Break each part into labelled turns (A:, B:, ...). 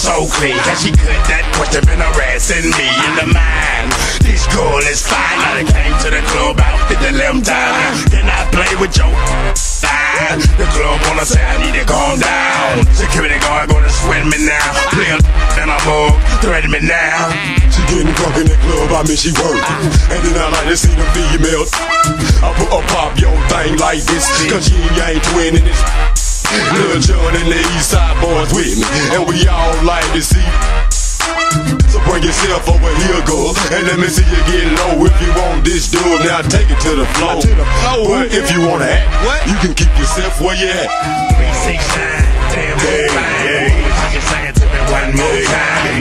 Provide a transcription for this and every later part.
A: So clean. Can she cut that question been harassing me in the mind? This girl is fine. I came to the club out at the limb time. Then I play with your line. The club wanna say I need to calm down. Security guard gonna sweat me now. Play a and I'm up, threaten me now.
B: She getting drunk in the club, I mean she working. And then I like to see the females. I put a pop your thing like this, cause you ain't twinning this. Lil Jon and the East Side Boyz with me, and we all like to see. So bring yourself over here, girl, and let me see you get low. If you want this dub, now take it to the floor.
C: To the floor.
B: But if you wanna act,
C: What?
B: you can keep yourself where you at.
A: Three, six, nine, damn
B: Hey,
A: fine.
B: hey.
A: Just sing it to me one more time.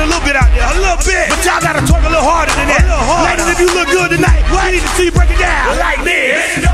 C: A little bit out there, a little bit. But y'all gotta talk a little harder than that. Ladies, if you look good tonight, we need to see you break it down like this.